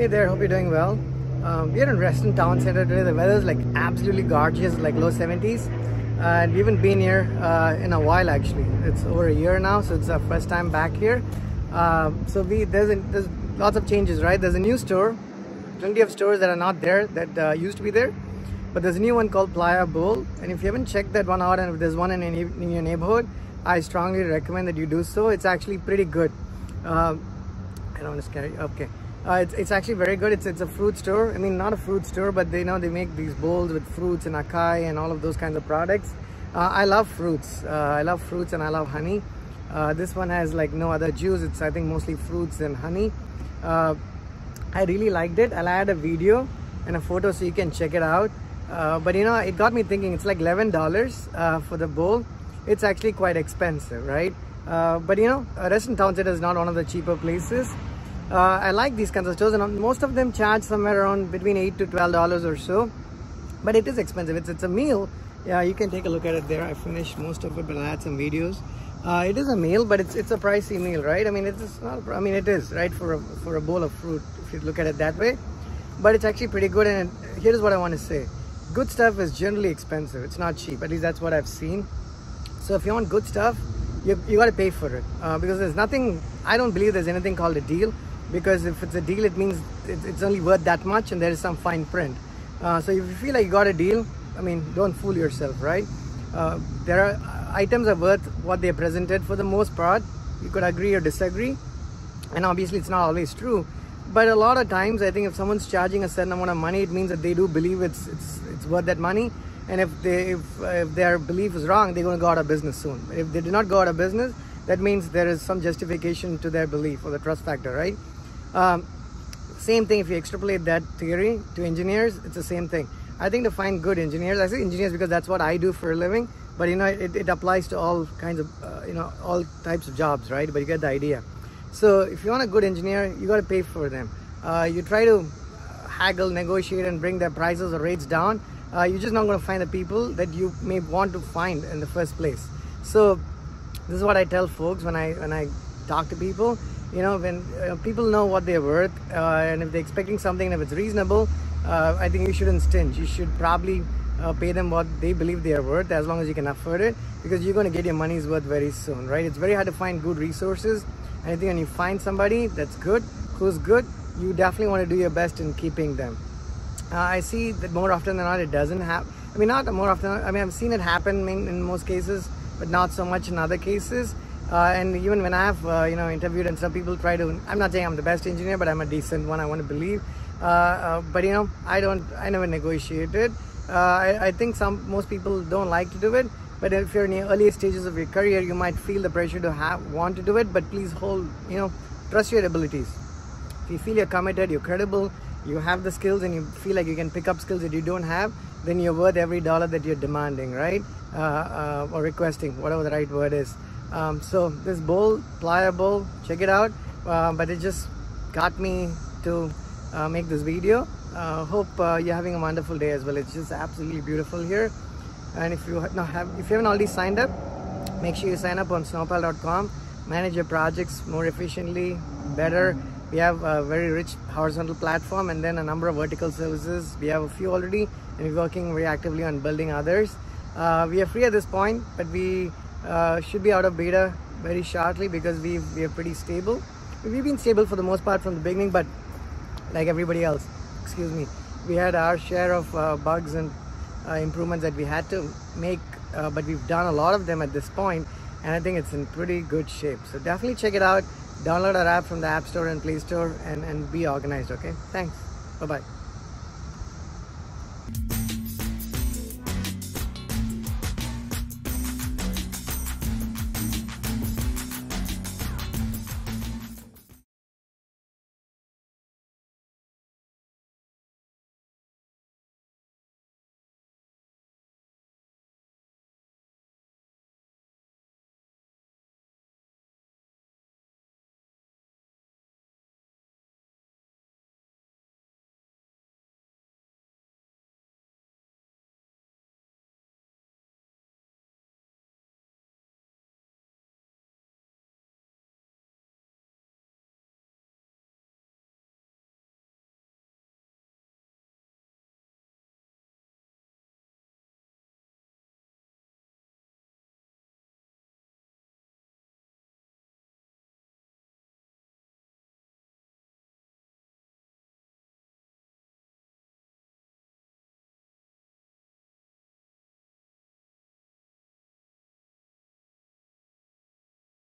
Hey there, hope you're doing well. Um, we're in Reston Town Center today. The weather's like absolutely gorgeous, like low 70s. And we haven't been here uh, in a while actually. It's over a year now, so it's our first time back here. Uh, so we there's, a, there's lots of changes, right? There's a new store, plenty of stores that are not there that uh, used to be there. But there's a new one called Playa Bowl. And if you haven't checked that one out and if there's one in, in your neighborhood, I strongly recommend that you do so. It's actually pretty good. Uh, I don't want to scare you. Okay. Uh, it's, it's actually very good. It's it's a fruit store. I mean, not a fruit store, but they know they make these bowls with fruits and acai and all of those kinds of products. Uh, I love fruits. Uh, I love fruits and I love honey. Uh, this one has like no other juice. It's I think mostly fruits and honey. Uh, I really liked it. I'll add a video and a photo so you can check it out. Uh, but you know, it got me thinking. It's like eleven dollars for the bowl. It's actually quite expensive, right? but you know, Reston Town Center is not one of the cheaper places. Uh, I like these kinds of stores. And most of them charge somewhere around between 8 to 12 dollars or so. But it is expensive. It's, it's a meal. Yeah you can take a look at it there. I finished most of it but I had some videos. Uh, it is a meal but it's it's a pricey meal right? I mean it's not I mean it is right for a, for a bowl of fruit if you look at it that way. But it's actually pretty good and here's what I want to say. Good stuff is generally expensive. It's not cheap. At least that's what I've seen. So if you want good stuff you, you got to pay for it. Uh, because there's nothing I don't believe there's anything called a deal because if it's a deal it means it's only worth that much and there is some fine print. Uh, so if you feel like you got a deal I mean don't fool yourself right? Uh, there are uh, items are worth what they presented for the most part. You could agree or disagree. And obviously it's not always true. But a lot of times I think if someone's charging a certain amount of money it means that they do believe it's it's it's worth that money. And if they if, if their belief is wrong they're going to go out of business soon. If they do not go out of business that means there is some justification to their belief or the trust factor right um, same thing if you extrapolate that theory to engineers, it's the same thing. I think to find good engineers, I say engineers because that's what I do for a living, but you know, it, it applies to all kinds of, uh, you know, all types of jobs, right? But you get the idea. So if you want a good engineer, you got to pay for them. Uh, you try to haggle, negotiate, and bring their prices or rates down. Uh, you're just not going to find the people that you may want to find in the first place. So this is what I tell folks when I when I talk to people you know when uh, people know what they're worth uh, and if they're expecting something and if it's reasonable uh, i think you shouldn't stinge you should probably uh, pay them what they believe they are worth as long as you can afford it because you're going to get your money's worth very soon right? It's very hard to find good resources. And i think when you find somebody that's good who's good you definitely want to do your best in keeping them. Uh, i see that more often than not it doesn't happen i mean not more often i mean i've seen it happen in, in most cases but not so much in other cases uh, and even when I have, uh, you know, interviewed and some people try to, I'm not saying I'm the best engineer, but I'm a decent one, I want to believe. Uh, uh but, you know, I don't, I never negotiated. Uh, I, I, think some, most people don't like to do it. But if you're in the early stages of your career, you might feel the pressure to have, want to do it, but please hold, you know, trust your abilities. If you feel you're committed, you're credible, you have the skills and you feel like you can pick up skills that you don't have, then you're worth every dollar that you're demanding, right? Uh, or requesting, whatever the right word is. Um, so this bowl, Playa Bowl, check it out. Uh, but it just got me to uh, make this video. Uh, hope uh, you're having a wonderful day as well. It's just absolutely beautiful here. And if you no, have, if you haven't already signed up, make sure you sign up on snowpal.com. Manage your projects more efficiently, better. We have a very rich horizontal platform and then a number of vertical services. We have a few already and we're working very actively on building others. Uh, we are free at this point, but we uh, should be out of beta very shortly because we we are pretty stable. We've been stable for the most part from the beginning, but like everybody else, excuse me, we had our share of uh, bugs and uh, improvements that we had to make, uh, but we've done a lot of them at this point, and I think it's in pretty good shape. So definitely check it out. Download our app from the App Store and Play Store and, and be organized, okay? Thanks. Bye-bye.